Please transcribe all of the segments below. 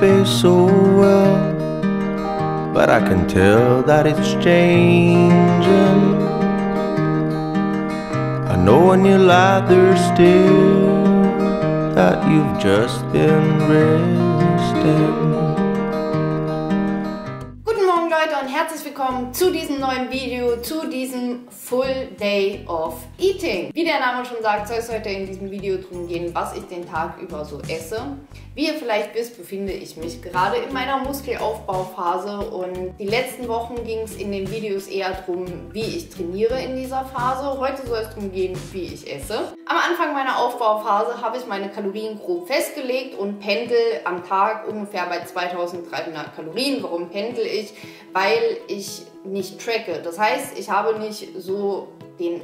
Face so well, but I can tell that it's changing. I know when you lie there still that you've just been resting. herzlich willkommen zu diesem neuen Video, zu diesem Full Day of Eating. Wie der Name schon sagt, soll es heute in diesem Video darum gehen, was ich den Tag über so esse. Wie ihr vielleicht wisst, befinde ich mich gerade in meiner Muskelaufbauphase und die letzten Wochen ging es in den Videos eher darum, wie ich trainiere in dieser Phase. Heute soll es darum gehen, wie ich esse. Am Anfang meiner Aufbauphase habe ich meine Kalorien grob festgelegt und pendel am Tag ungefähr bei 2300 Kalorien. Warum pendel ich? Weil ich nicht tracke. Das heißt, ich habe nicht so den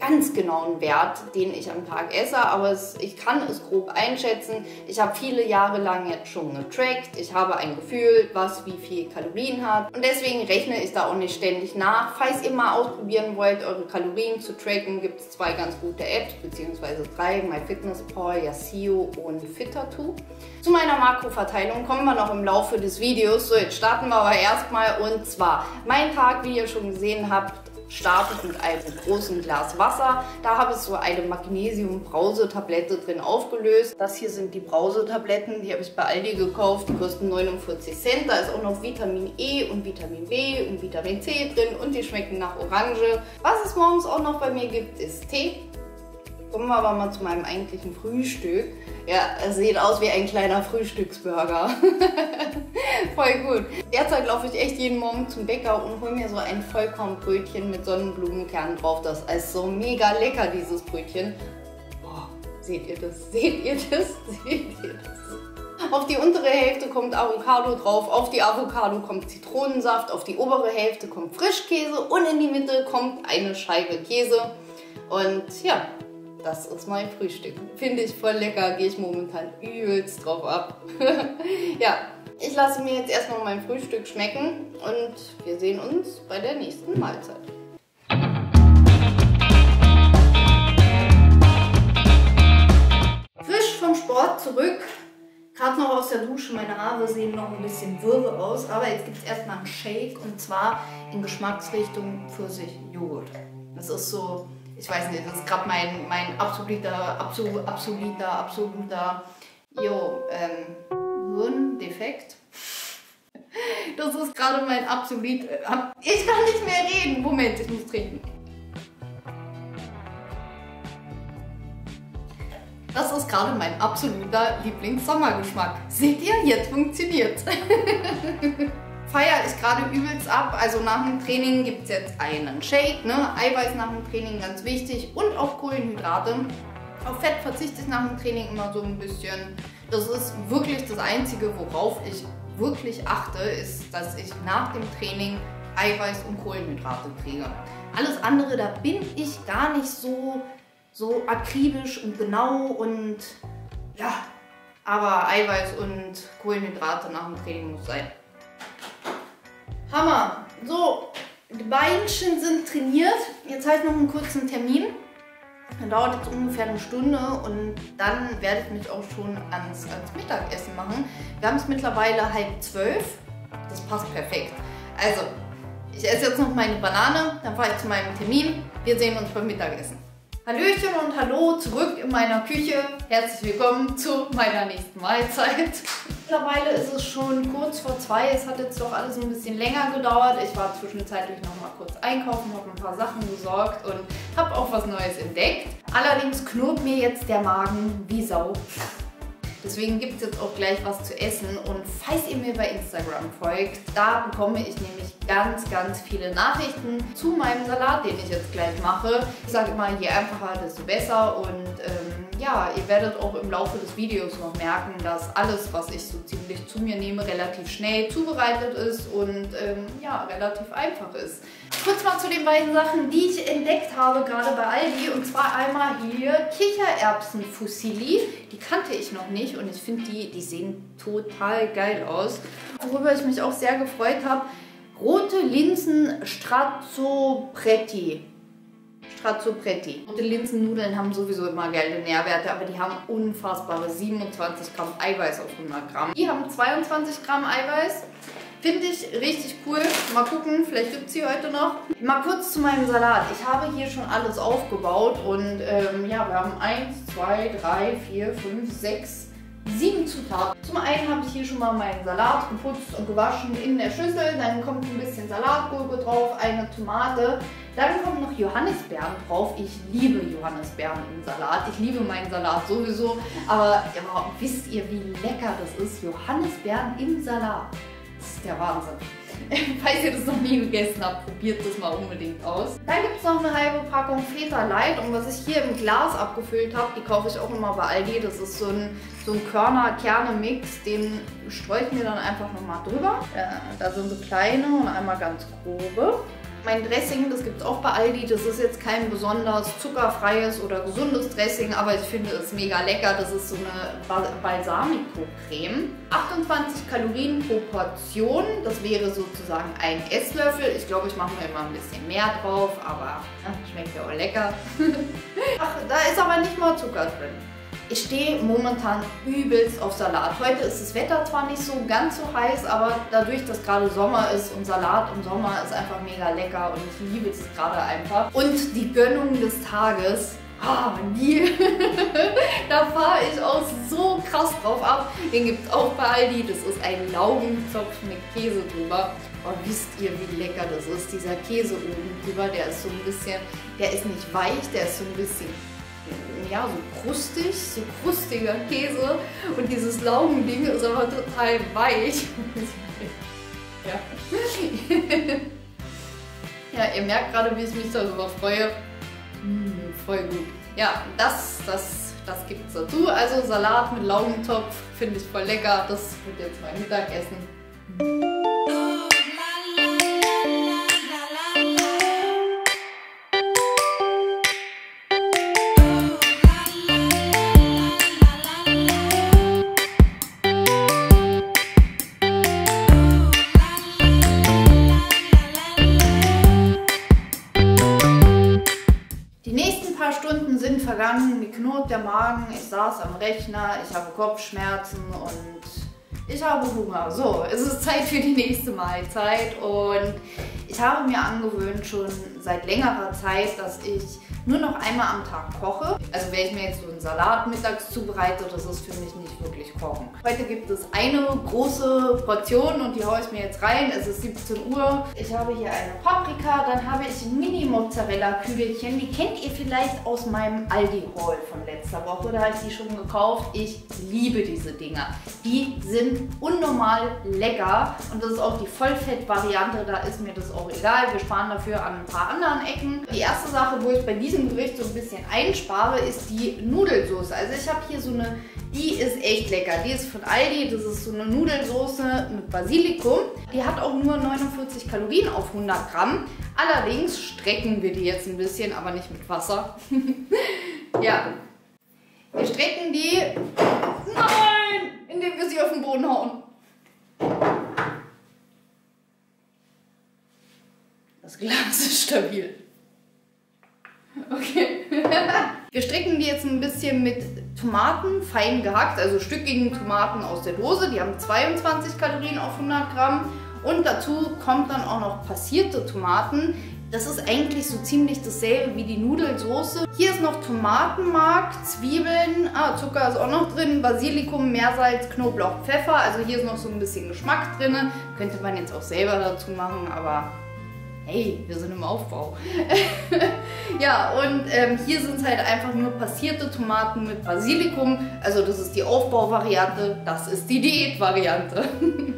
ganz genauen Wert, den ich am Tag esse, aber es, ich kann es grob einschätzen. Ich habe viele Jahre lang jetzt schon getrackt. Ich habe ein Gefühl, was wie viel Kalorien hat. Und deswegen rechne ich da auch nicht ständig nach. Falls ihr mal ausprobieren wollt, eure Kalorien zu tracken, gibt es zwei ganz gute Apps, beziehungsweise drei, MyFitnessPal, Yasio und Fitter2. Zu meiner Makroverteilung kommen wir noch im Laufe des Videos. So, jetzt starten wir aber erstmal und zwar mein Tag, wie ihr schon gesehen habt, startet mit einem großen Glas Wasser. Da habe ich so eine Magnesium-Brausetablette drin aufgelöst. Das hier sind die Brausetabletten, die habe ich bei Aldi gekauft. Die kosten 49 Cent. Da ist auch noch Vitamin E und Vitamin B und Vitamin C drin und die schmecken nach Orange. Was es morgens auch noch bei mir gibt, ist Tee. Kommen wir aber mal zu meinem eigentlichen Frühstück. Ja, es sieht aus wie ein kleiner Frühstücksburger. Voll gut. Derzeit laufe ich echt jeden Morgen zum Bäcker und hole mir so ein Vollkornbrötchen mit Sonnenblumenkernen drauf. Das ist so mega lecker, dieses Brötchen. Boah, seht ihr das? Seht ihr das? Seht ihr das? Auf die untere Hälfte kommt Avocado drauf, auf die Avocado kommt Zitronensaft, auf die obere Hälfte kommt Frischkäse und in die Mitte kommt eine Scheibe Käse. Und ja, das ist mein Frühstück. Finde ich voll lecker, gehe ich momentan übelst drauf ab. ja, ich lasse mir jetzt erstmal mein Frühstück schmecken und wir sehen uns bei der nächsten Mahlzeit. Frisch vom Sport zurück. Gerade noch aus der Dusche, meine Haare sehen noch ein bisschen wirre aus, aber jetzt gibt es erstmal einen Shake und zwar in Geschmacksrichtung Pfirsich-Joghurt. Das ist so ich weiß nicht, das ist gerade mein, mein absoluter, absoluter, absoluter, absoluter, jo, ähm, Hirndefekt. Das ist gerade mein absolut, ich kann nicht mehr reden. Moment, ich muss trinken. Das ist gerade mein absoluter Lieblings-Sommergeschmack. Seht ihr, jetzt funktioniert's. gerade übelst ab. Also nach dem Training gibt es jetzt einen Shake, ne? Eiweiß nach dem Training ganz wichtig und auch Kohlenhydrate. Auf Fett verzichte ich nach dem Training immer so ein bisschen. Das ist wirklich das Einzige, worauf ich wirklich achte, ist, dass ich nach dem Training Eiweiß und Kohlenhydrate kriege. Alles andere, da bin ich gar nicht so, so akribisch und genau und ja, aber Eiweiß und Kohlenhydrate nach dem Training muss sein. Hammer. So, die Beinchen sind trainiert. Jetzt habe ich noch einen kurzen Termin. Der dauert jetzt ungefähr eine Stunde und dann werde ich mich auch schon ans, ans Mittagessen machen. Wir haben es mittlerweile halb zwölf. Das passt perfekt. Also, ich esse jetzt noch meine Banane, dann fahre ich zu meinem Termin. Wir sehen uns beim Mittagessen. Hallöchen und hallo zurück in meiner Küche. Herzlich willkommen zu meiner nächsten Mahlzeit. Mittlerweile ist es schon kurz vor zwei. Es hat jetzt doch alles ein bisschen länger gedauert. Ich war zwischenzeitlich noch mal kurz einkaufen, habe ein paar Sachen besorgt und habe auch was Neues entdeckt. Allerdings knurrt mir jetzt der Magen wie Sau. Deswegen gibt es jetzt auch gleich was zu essen und falls ihr mir bei Instagram folgt, da bekomme ich nämlich ganz, ganz viele Nachrichten zu meinem Salat, den ich jetzt gleich mache. Ich sage immer, je einfacher, desto besser und ähm, ja, ihr werdet auch im Laufe des Videos noch merken, dass alles, was ich so ziemlich zu mir nehme, relativ schnell zubereitet ist und ähm, ja, relativ einfach ist. Kurz mal zu den beiden Sachen, die ich entdeckt habe, gerade bei Aldi. Und zwar einmal hier Kichererbsenfusilli. Die kannte ich noch nicht und ich finde, die, die sehen total geil aus. Worüber ich mich auch sehr gefreut habe, rote Linsen Strazzopretti. Stracciapretti. Und die Linsennudeln haben sowieso immer geile Nährwerte, aber die haben unfassbare 27 Gramm Eiweiß auf 100 Gramm. Die haben 22 Gramm Eiweiß. Finde ich richtig cool. Mal gucken, vielleicht gibt es sie heute noch. Mal kurz zu meinem Salat. Ich habe hier schon alles aufgebaut und ähm, ja, wir haben 1, 2, 3, 4, 5, 6, sieben Zutaten. Zum einen habe ich hier schon mal meinen Salat geputzt und gewaschen in der Schüssel. Dann kommt ein bisschen Salatgurke drauf, eine Tomate. Dann kommen noch Johannisbeeren drauf. Ich liebe Johannisbeeren im Salat. Ich liebe meinen Salat sowieso. Aber ja, wisst ihr, wie lecker das ist? Johannisbeeren im Salat. Der Wahnsinn. Falls ihr das noch nie gegessen habt, probiert das mal unbedingt aus. Dann gibt es noch eine halbe Packung Feta Light und was ich hier im Glas abgefüllt habe, die kaufe ich auch immer bei Aldi. Das ist so ein, so ein Körner-Kerne-Mix, den streue ich mir dann einfach nochmal drüber. Ja, da sind so kleine und einmal ganz grobe. Mein Dressing, das gibt es auch bei Aldi. Das ist jetzt kein besonders zuckerfreies oder gesundes Dressing, aber ich finde es mega lecker. Das ist so eine Balsamico-Creme. 28 Kalorien pro Portion. Das wäre sozusagen ein Esslöffel. Ich glaube, ich mache mir immer ein bisschen mehr drauf, aber ja, schmeckt ja auch lecker. Ach, da ist aber nicht mal Zucker drin. Ich stehe momentan übelst auf Salat. Heute ist das Wetter zwar nicht so ganz so heiß, aber dadurch, dass gerade Sommer ist und Salat im Sommer ist einfach mega lecker und ich liebe es gerade einfach. Und die Gönnung des Tages, ah, die, da fahre ich auch so krass drauf ab. Den gibt es auch bei Aldi. Das ist ein Laugenzopf mit Käse drüber. Oh, wisst ihr, wie lecker das ist? Dieser Käse oben drüber, der ist so ein bisschen, der ist nicht weich, der ist so ein bisschen ja, so krustig, so krustiger Käse. Und dieses Laugending ist aber total weich. ja. ja, ihr merkt gerade, wie ich mich darüber freue. Mmh, voll gut. Ja, das, das, das gibt es dazu. Also Salat mit Laugentopf finde ich voll lecker. Das wird jetzt mein Mittagessen. Knurrt der Magen, ich saß am Rechner, ich habe Kopfschmerzen und ich habe Hunger. So, es ist Zeit für die nächste Mahlzeit und ich habe mir angewöhnt schon seit längerer Zeit, dass ich nur noch einmal am Tag koche. Also wenn ich mir jetzt so einen Salat mittags zubereite, das ist für mich nicht wirklich Kochen. Heute gibt es eine große Portion und die haue ich mir jetzt rein. Es ist 17 Uhr. Ich habe hier eine Paprika, dann habe ich Mini-Mozzarella-Kügelchen. Die kennt ihr vielleicht aus meinem Aldi-Haul von letzter Woche. Da habe ich die schon gekauft. Ich liebe diese Dinger. Die sind unnormal lecker und das ist auch die Vollfett-Variante. Da ist mir das auch egal. Wir sparen dafür an ein paar anderen Ecken. Die erste Sache, wo ich bei diesem diesem Gericht so ein bisschen einspare, ist die Nudelsoße. Also ich habe hier so eine, die ist echt lecker. Die ist von Aldi, das ist so eine Nudelsoße mit Basilikum. Die hat auch nur 49 Kalorien auf 100 Gramm. Allerdings strecken wir die jetzt ein bisschen, aber nicht mit Wasser. ja, wir strecken die, nein, indem wir sie auf den Boden hauen. Das Glas ist stabil. Okay. Wir stricken die jetzt ein bisschen mit Tomaten, fein gehackt, also stückigen Tomaten aus der Dose. Die haben 22 Kalorien auf 100 Gramm. Und dazu kommt dann auch noch passierte Tomaten. Das ist eigentlich so ziemlich dasselbe wie die Nudelsoße. Hier ist noch Tomatenmark, Zwiebeln, ah, Zucker ist auch noch drin, Basilikum, Meersalz, Knoblauch, Pfeffer. Also hier ist noch so ein bisschen Geschmack drin. Könnte man jetzt auch selber dazu machen, aber hey, wir sind im Aufbau. ja, und ähm, hier sind es halt einfach nur passierte Tomaten mit Basilikum. Also das ist die Aufbauvariante, das ist die Diätvariante.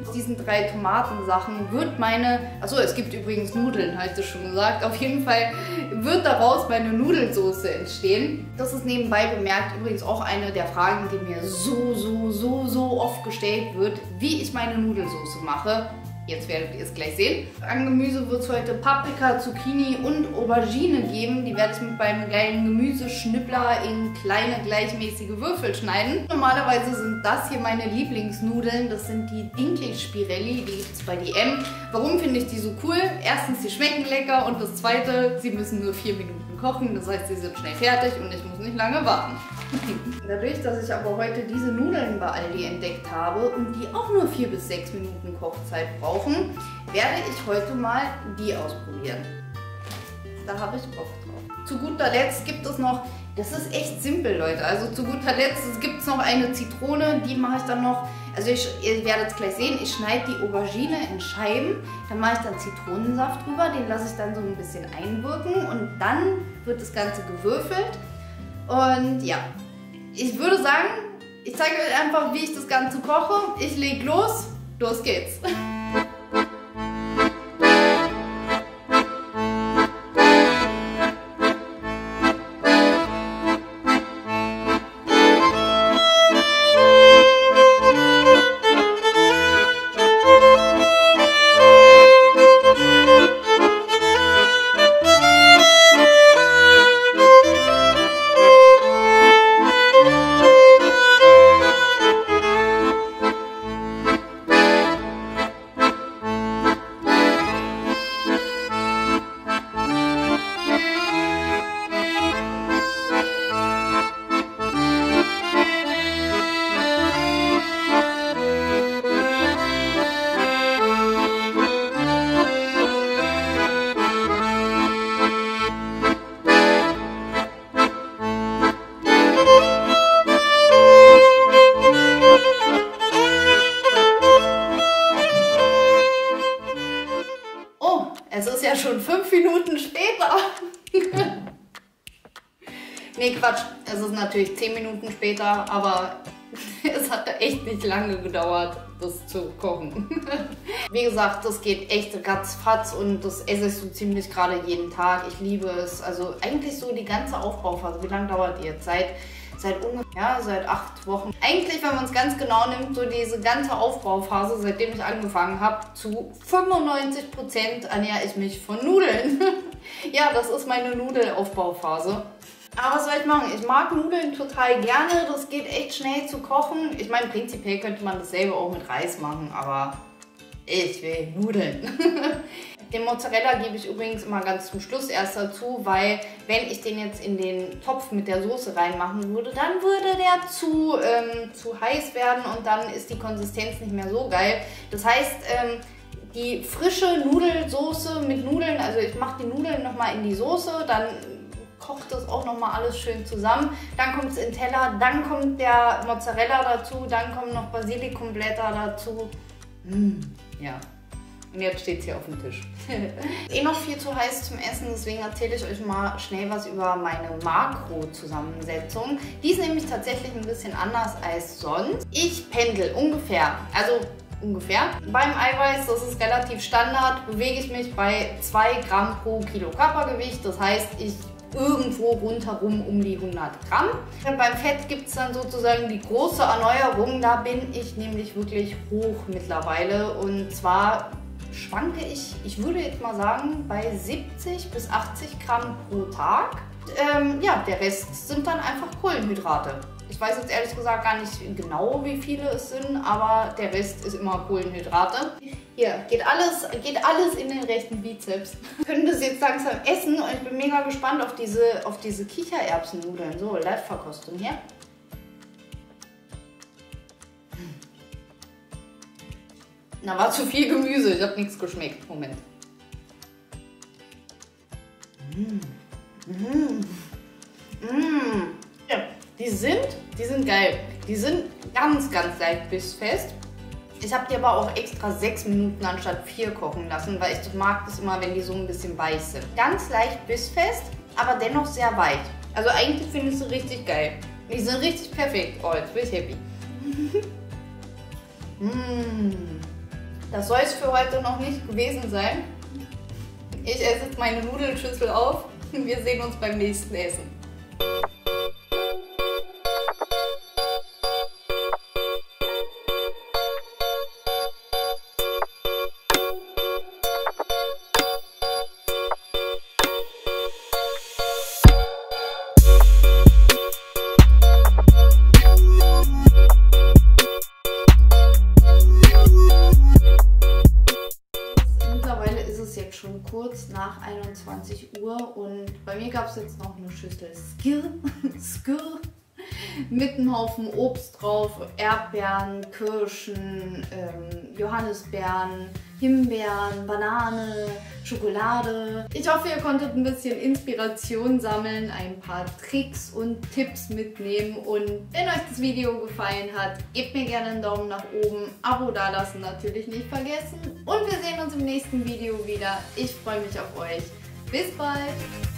Aus diesen drei Tomatensachen wird meine, achso, es gibt übrigens Nudeln, habe ich das schon gesagt. Auf jeden Fall wird daraus meine Nudelsoße entstehen. Das ist nebenbei bemerkt übrigens auch eine der Fragen, die mir so, so, so, so oft gestellt wird, wie ich meine Nudelsoße mache. Jetzt werdet ihr es gleich sehen. An Gemüse wird es heute Paprika, Zucchini und Aubergine geben. Die werde ich mit meinem geilen Gemüseschnippler in kleine gleichmäßige Würfel schneiden. Normalerweise sind das hier meine Lieblingsnudeln. Das sind die Dinkelspirelli, die gibt es bei DM. Warum finde ich die so cool? Erstens, sie schmecken lecker und das zweite, sie müssen nur vier Minuten kochen. Das heißt, sie sind schnell fertig und ich muss nicht lange warten. Dadurch, dass ich aber heute diese Nudeln bei Aldi entdeckt habe und die auch nur 4 bis 6 Minuten Kochzeit brauchen, werde ich heute mal die ausprobieren. Da habe ich Bock drauf. Zu guter Letzt gibt es noch, das ist echt simpel, Leute. Also zu guter Letzt gibt es noch eine Zitrone, die mache ich dann noch, also ich, ihr werdet es gleich sehen, ich schneide die Aubergine in Scheiben, dann mache ich dann Zitronensaft drüber, den lasse ich dann so ein bisschen einwirken und dann wird das Ganze gewürfelt. Und ja, ich würde sagen, ich zeige euch einfach, wie ich das Ganze koche. Ich lege los. Los geht's. Nee, Quatsch. Es ist natürlich zehn Minuten später, aber es hat echt nicht lange gedauert, das zu kochen. Wie gesagt, das geht echt ratzfatz und das esse ich so ziemlich gerade jeden Tag. Ich liebe es. Also eigentlich so die ganze Aufbauphase. Wie lange dauert die jetzt? Seit seit ungefähr, seit acht Wochen. Eigentlich, wenn man es ganz genau nimmt, so diese ganze Aufbauphase, seitdem ich angefangen habe, zu 95% ernähre ich mich von Nudeln. ja, das ist meine Nudelaufbauphase. Aber was soll ich machen? Ich mag Nudeln total gerne. Das geht echt schnell zu kochen. Ich meine, prinzipiell könnte man dasselbe auch mit Reis machen, aber ich will Nudeln. Den Mozzarella gebe ich übrigens immer ganz zum Schluss erst dazu, weil wenn ich den jetzt in den Topf mit der Soße reinmachen würde, dann würde der zu, ähm, zu heiß werden und dann ist die Konsistenz nicht mehr so geil. Das heißt, ähm, die frische Nudelsoße mit Nudeln, also ich mache die Nudeln nochmal in die Soße, dann kocht das auch nochmal alles schön zusammen. Dann kommt es in Teller, dann kommt der Mozzarella dazu, dann kommen noch Basilikumblätter dazu. Mmh, ja, und jetzt steht es hier auf dem Tisch. eh noch viel zu heiß zum Essen, deswegen erzähle ich euch mal schnell was über meine Makro-Zusammensetzung. Die ist nämlich tatsächlich ein bisschen anders als sonst. Ich pendel ungefähr, also ungefähr. Beim Eiweiß, das ist relativ Standard, bewege ich mich bei 2 Gramm pro Kilo Körpergewicht. Das heißt, ich irgendwo rundherum um die 100 Gramm. Und beim Fett gibt es dann sozusagen die große Erneuerung. Da bin ich nämlich wirklich hoch mittlerweile. Und zwar schwanke ich, ich würde jetzt mal sagen, bei 70 bis 80 Gramm pro Tag. Ähm, ja, der Rest sind dann einfach Kohlenhydrate. Ich weiß jetzt ehrlich gesagt gar nicht genau, wie viele es sind, aber der Rest ist immer Kohlenhydrate. Hier, geht alles, geht alles in den rechten Bizeps. Wir können das jetzt langsam essen und ich bin mega gespannt auf diese, auf diese Kichererbsennudeln. So, Live-Verkostung hier. Na, war zu viel Gemüse. Ich habe nichts geschmeckt. Moment. Mmh. Mmh. Mmh. Die sind, die sind geil. Die sind ganz, ganz leicht bissfest. Ich habe die aber auch extra 6 Minuten anstatt 4 kochen lassen, weil ich mag das immer, wenn die so ein bisschen weich sind. Ganz leicht bissfest, aber dennoch sehr weich. Also eigentlich finde ich sie richtig geil. Die sind richtig perfekt. Oh, jetzt bin ich happy. mmh. Das soll es für heute noch nicht gewesen sein. Ich esse jetzt meine Nudelschüssel auf. Wir sehen uns beim nächsten Essen. Mir gab es jetzt noch eine Schüssel Skill, Skill mit einem Haufen Obst drauf, Erdbeeren, Kirschen, ähm, Johannisbeeren, Himbeeren, Banane, Schokolade. Ich hoffe, ihr konntet ein bisschen Inspiration sammeln, ein paar Tricks und Tipps mitnehmen und wenn euch das Video gefallen hat, gebt mir gerne einen Daumen nach oben, Abo dalassen natürlich nicht vergessen und wir sehen uns im nächsten Video wieder. Ich freue mich auf euch. Bis bald!